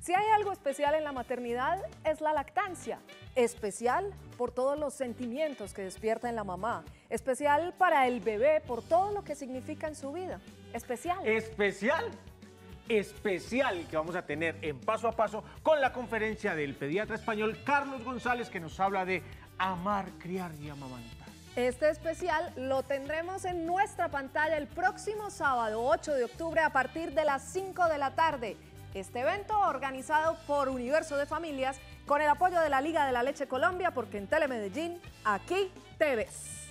Si hay algo especial en la maternidad es la lactancia. Especial por todos los sentimientos que despierta en la mamá. Especial para el bebé por todo lo que significa en su vida. Especial. Especial especial que vamos a tener en paso a paso con la conferencia del pediatra español Carlos González que nos habla de amar, criar y amamantar. Este especial lo tendremos en nuestra pantalla el próximo sábado 8 de octubre a partir de las 5 de la tarde. Este evento organizado por Universo de Familias con el apoyo de la Liga de la Leche Colombia porque en Telemedellín aquí te ves.